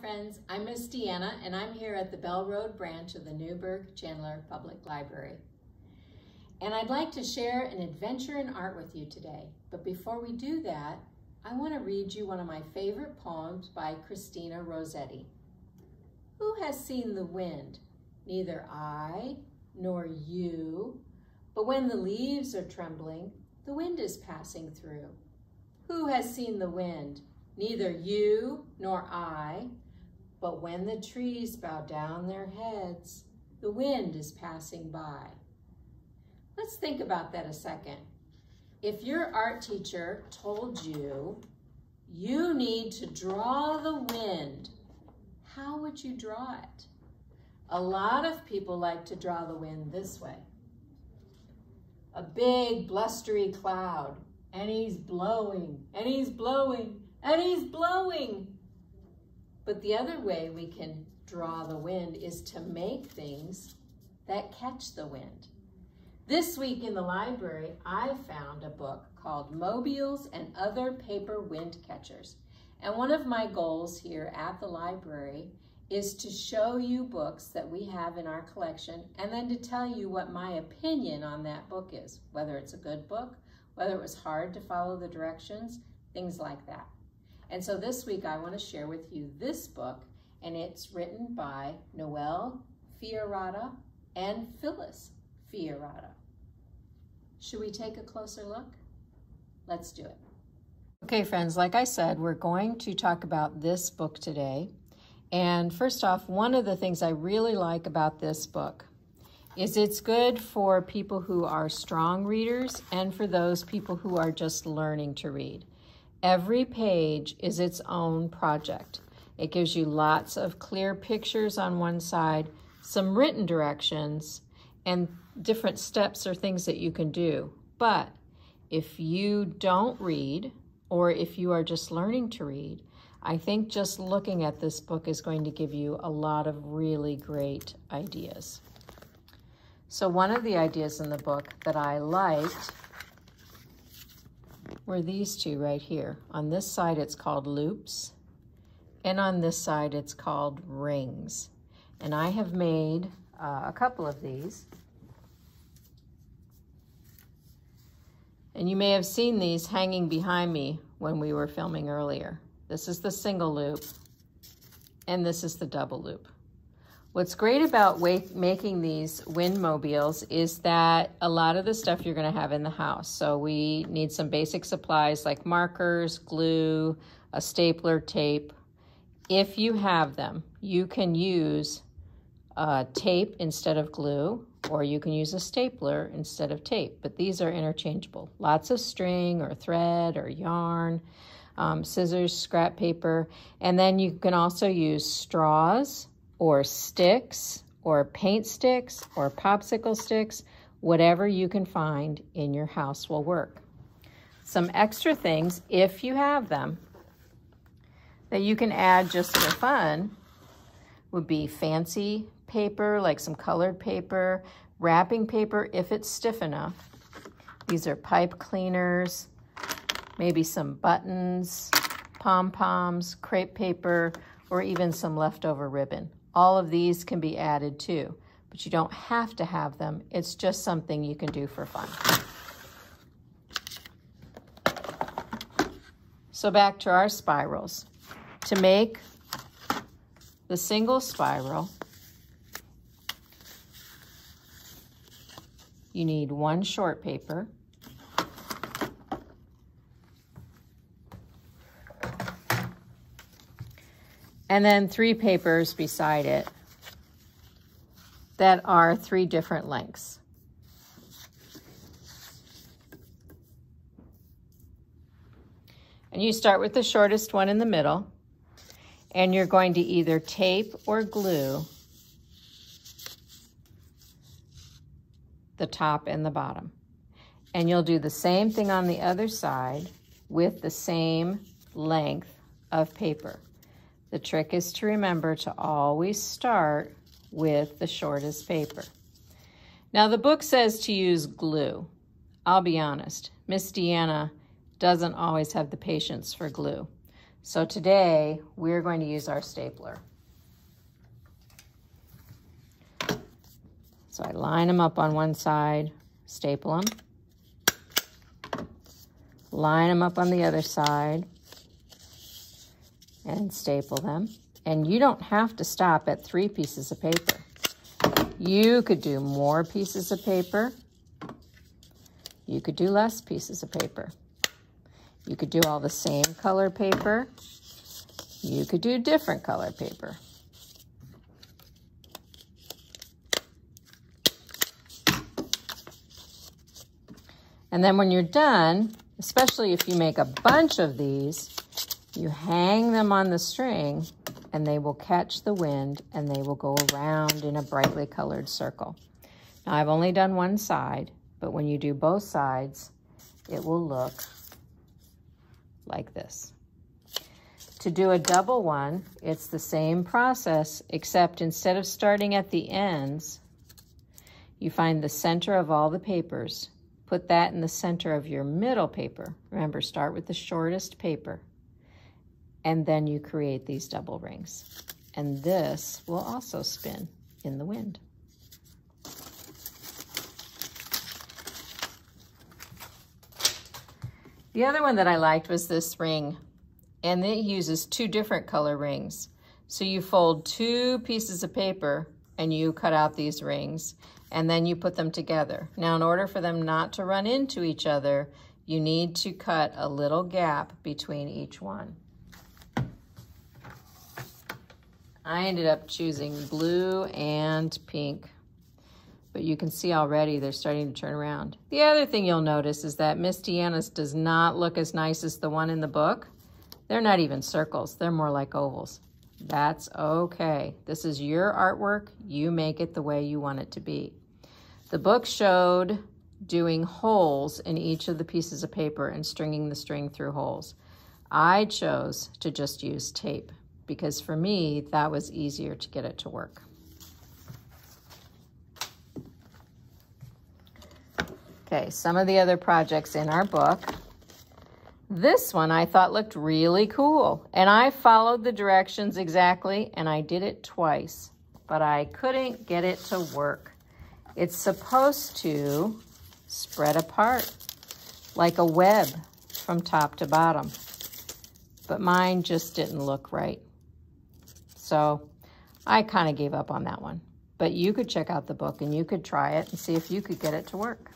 friends, I'm Miss Deanna and I'm here at the Bell Road branch of the Newburgh Chandler Public Library. And I'd like to share an adventure in art with you today. But before we do that, I want to read you one of my favorite poems by Christina Rossetti. Who has seen the wind? Neither I nor you, but when the leaves are trembling, the wind is passing through. Who has seen the wind? Neither you nor I, but when the trees bow down their heads, the wind is passing by. Let's think about that a second. If your art teacher told you you need to draw the wind, how would you draw it? A lot of people like to draw the wind this way. A big blustery cloud, and he's blowing, and he's blowing, and he's blowing. But the other way we can draw the wind is to make things that catch the wind. This week in the library, I found a book called Mobiles and Other Paper Wind Catchers. And one of my goals here at the library is to show you books that we have in our collection and then to tell you what my opinion on that book is, whether it's a good book, whether it was hard to follow the directions, things like that. And so this week I want to share with you this book, and it's written by Noel Fiarotta and Phyllis Fiarotta. Should we take a closer look? Let's do it. Okay, friends, like I said, we're going to talk about this book today. And first off, one of the things I really like about this book is it's good for people who are strong readers and for those people who are just learning to read. Every page is its own project. It gives you lots of clear pictures on one side, some written directions, and different steps or things that you can do. But if you don't read, or if you are just learning to read, I think just looking at this book is going to give you a lot of really great ideas. So one of the ideas in the book that I liked were these two right here. On this side, it's called loops, and on this side, it's called rings. And I have made uh, a couple of these. And you may have seen these hanging behind me when we were filming earlier. This is the single loop, and this is the double loop. What's great about making these windmobiles is that a lot of the stuff you're going to have in the house. So we need some basic supplies like markers, glue, a stapler, tape. If you have them, you can use uh, tape instead of glue, or you can use a stapler instead of tape, but these are interchangeable. Lots of string or thread or yarn, um, scissors, scrap paper, and then you can also use straws, or sticks or paint sticks or popsicle sticks, whatever you can find in your house will work. Some extra things, if you have them, that you can add just for fun would be fancy paper, like some colored paper, wrapping paper if it's stiff enough. These are pipe cleaners, maybe some buttons, pom-poms, crepe paper, or even some leftover ribbon. All of these can be added too, but you don't have to have them. It's just something you can do for fun. So back to our spirals. To make the single spiral, you need one short paper, and then three papers beside it that are three different lengths. And you start with the shortest one in the middle, and you're going to either tape or glue the top and the bottom. And you'll do the same thing on the other side with the same length of paper. The trick is to remember to always start with the shortest paper. Now the book says to use glue. I'll be honest, Miss Deanna doesn't always have the patience for glue. So today we're going to use our stapler. So I line them up on one side, staple them, line them up on the other side, and staple them. And you don't have to stop at three pieces of paper. You could do more pieces of paper. You could do less pieces of paper. You could do all the same color paper. You could do different color paper. And then when you're done, especially if you make a bunch of these, you hang them on the string and they will catch the wind and they will go around in a brightly colored circle. Now I've only done one side, but when you do both sides, it will look like this. To do a double one, it's the same process, except instead of starting at the ends, you find the center of all the papers Put that in the center of your middle paper. Remember, start with the shortest paper. And then you create these double rings. And this will also spin in the wind. The other one that I liked was this ring. And it uses two different color rings. So you fold two pieces of paper and you cut out these rings and then you put them together. Now, in order for them not to run into each other, you need to cut a little gap between each one. I ended up choosing blue and pink, but you can see already they're starting to turn around. The other thing you'll notice is that Miss Deanna's does not look as nice as the one in the book. They're not even circles, they're more like ovals. That's okay. This is your artwork. You make it the way you want it to be. The book showed doing holes in each of the pieces of paper and stringing the string through holes. I chose to just use tape because for me, that was easier to get it to work. Okay, some of the other projects in our book. This one I thought looked really cool. And I followed the directions exactly and I did it twice, but I couldn't get it to work. It's supposed to spread apart like a web from top to bottom, but mine just didn't look right. So I kind of gave up on that one. But you could check out the book and you could try it and see if you could get it to work.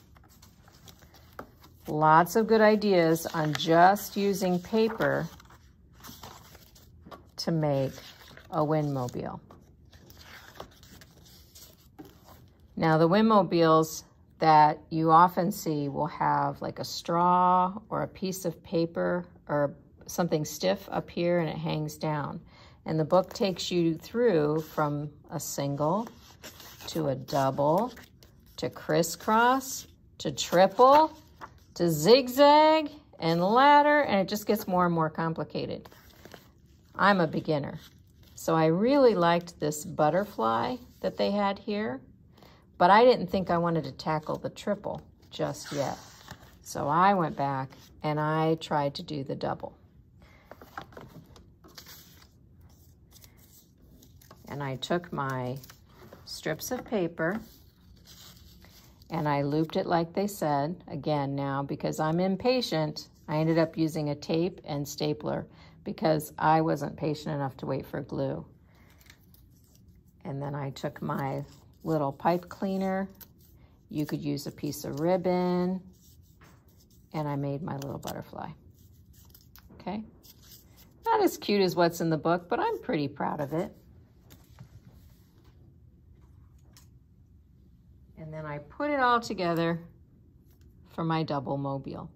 Lots of good ideas on just using paper to make a windmobile. Now the windmobiles that you often see will have like a straw or a piece of paper or something stiff up here and it hangs down. And the book takes you through from a single to a double to crisscross to triple to zigzag and ladder, and it just gets more and more complicated. I'm a beginner. So I really liked this butterfly that they had here, but I didn't think I wanted to tackle the triple just yet. So I went back and I tried to do the double. And I took my strips of paper and I looped it like they said. Again, now, because I'm impatient, I ended up using a tape and stapler because I wasn't patient enough to wait for glue. And then I took my little pipe cleaner. You could use a piece of ribbon. And I made my little butterfly. Okay. Not as cute as what's in the book, but I'm pretty proud of it. And then I put it all together for my double mobile.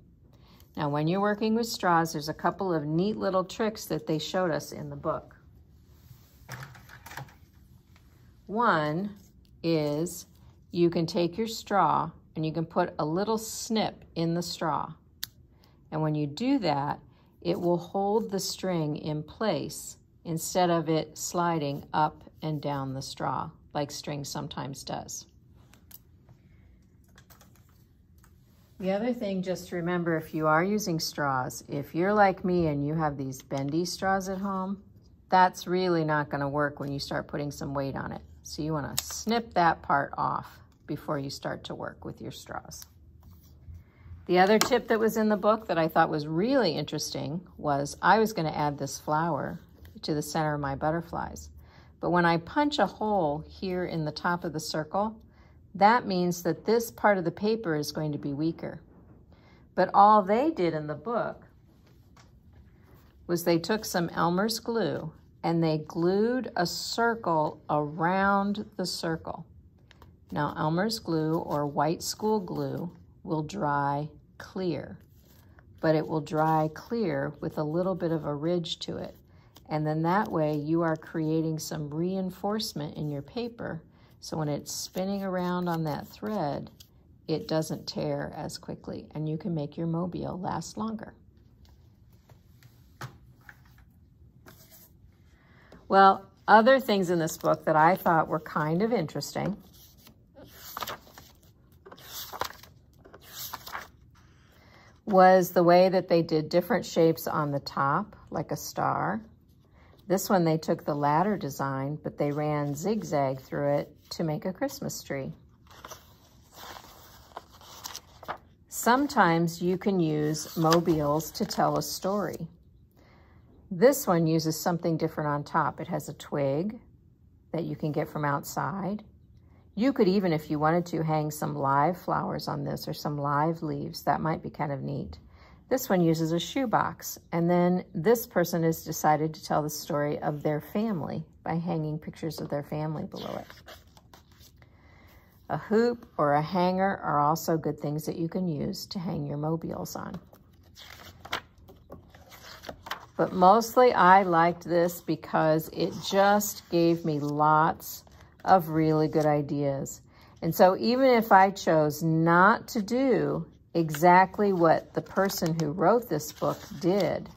Now, when you're working with straws, there's a couple of neat little tricks that they showed us in the book. One is you can take your straw and you can put a little snip in the straw. And when you do that, it will hold the string in place instead of it sliding up and down the straw like string sometimes does. The other thing, just remember, if you are using straws, if you're like me and you have these bendy straws at home, that's really not gonna work when you start putting some weight on it. So you wanna snip that part off before you start to work with your straws. The other tip that was in the book that I thought was really interesting was I was gonna add this flower to the center of my butterflies. But when I punch a hole here in the top of the circle, that means that this part of the paper is going to be weaker. But all they did in the book was they took some Elmer's glue and they glued a circle around the circle. Now Elmer's glue or white school glue will dry clear, but it will dry clear with a little bit of a ridge to it. And then that way you are creating some reinforcement in your paper so when it's spinning around on that thread, it doesn't tear as quickly and you can make your mobile last longer. Well, other things in this book that I thought were kind of interesting was the way that they did different shapes on the top, like a star. This one, they took the ladder design, but they ran zigzag through it to make a Christmas tree. Sometimes you can use mobiles to tell a story. This one uses something different on top. It has a twig that you can get from outside. You could even, if you wanted to, hang some live flowers on this or some live leaves. That might be kind of neat. This one uses a shoebox. And then this person has decided to tell the story of their family by hanging pictures of their family below it. A hoop or a hanger are also good things that you can use to hang your mobiles on. But mostly I liked this because it just gave me lots of really good ideas. And so even if I chose not to do exactly what the person who wrote this book did,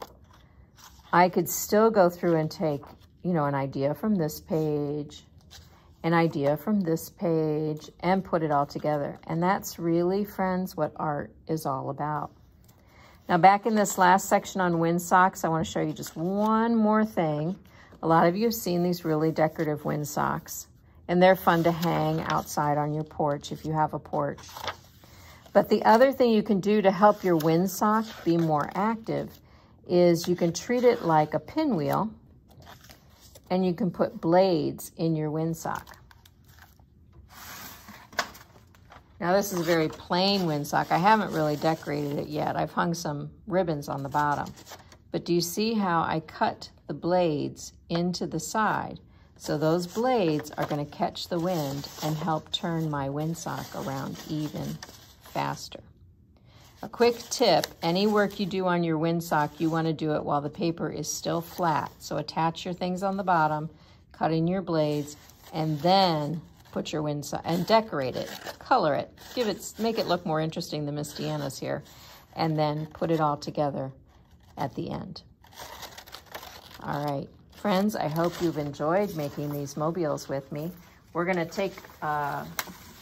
I could still go through and take, you know, an idea from this page, an idea from this page, and put it all together. And that's really, friends, what art is all about. Now, back in this last section on windsocks, I want to show you just one more thing. A lot of you have seen these really decorative windsocks, and they're fun to hang outside on your porch if you have a porch. But the other thing you can do to help your windsock be more active is you can treat it like a pinwheel and you can put blades in your windsock. Now this is a very plain windsock. I haven't really decorated it yet. I've hung some ribbons on the bottom. But do you see how I cut the blades into the side? So those blades are gonna catch the wind and help turn my windsock around even faster. A quick tip, any work you do on your windsock, you want to do it while the paper is still flat. So attach your things on the bottom, cut in your blades, and then put your windsock, and decorate it, color it, give it, make it look more interesting than Miss Deanna's here, and then put it all together at the end. All right, friends, I hope you've enjoyed making these mobiles with me. We're gonna take, uh,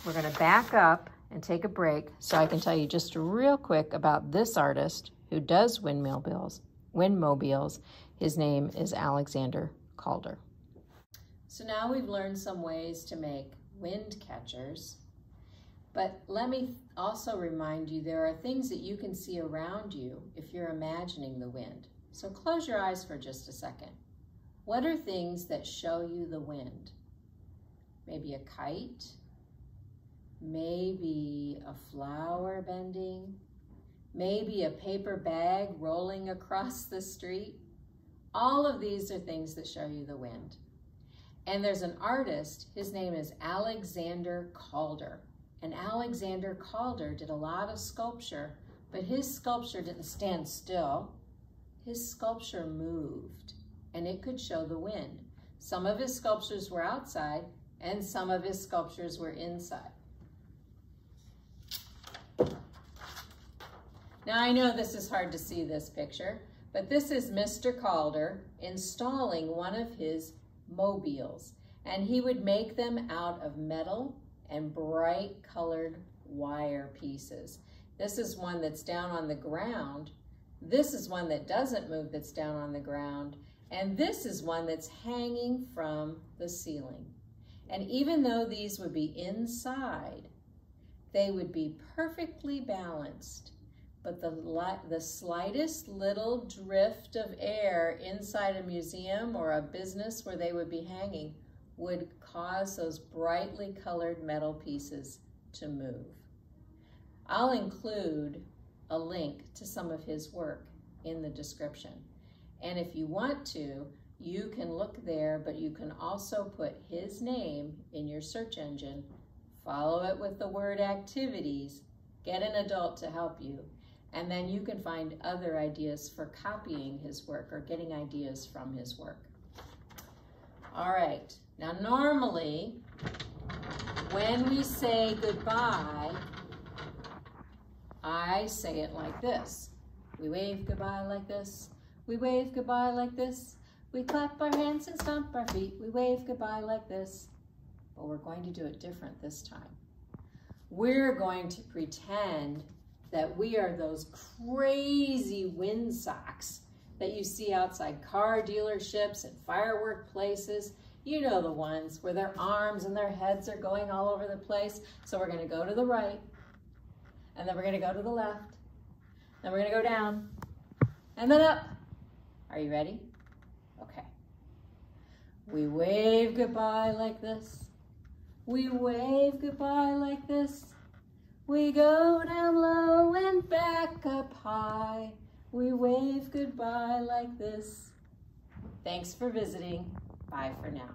we're gonna back up and take a break so I can tell you just real quick about this artist who does windmill bills, windmobiles. His name is Alexander Calder. So now we've learned some ways to make wind catchers, but let me also remind you there are things that you can see around you if you're imagining the wind. So close your eyes for just a second. What are things that show you the wind? Maybe a kite, maybe a flower bending, maybe a paper bag rolling across the street. All of these are things that show you the wind. And there's an artist, his name is Alexander Calder. And Alexander Calder did a lot of sculpture, but his sculpture didn't stand still. His sculpture moved, and it could show the wind. Some of his sculptures were outside, and some of his sculptures were inside. Now I know this is hard to see this picture, but this is Mr. Calder installing one of his mobiles. And he would make them out of metal and bright colored wire pieces. This is one that's down on the ground. This is one that doesn't move that's down on the ground. And this is one that's hanging from the ceiling. And even though these would be inside, they would be perfectly balanced. But the, the slightest little drift of air inside a museum or a business where they would be hanging would cause those brightly colored metal pieces to move. I'll include a link to some of his work in the description. And if you want to, you can look there, but you can also put his name in your search engine, follow it with the word activities, get an adult to help you, and then you can find other ideas for copying his work or getting ideas from his work. All right, now normally when we say goodbye, I say it like this. We wave goodbye like this. We wave goodbye like this. We clap our hands and stomp our feet. We wave goodbye like this. But we're going to do it different this time. We're going to pretend that we are those crazy windsocks that you see outside car dealerships and firework places. You know the ones where their arms and their heads are going all over the place. So we're gonna go to the right, and then we're gonna go to the left, then we're gonna go down, and then up. Are you ready? Okay. We wave goodbye like this. We wave goodbye like this. We go down low and back up high. We wave goodbye like this. Thanks for visiting. Bye for now.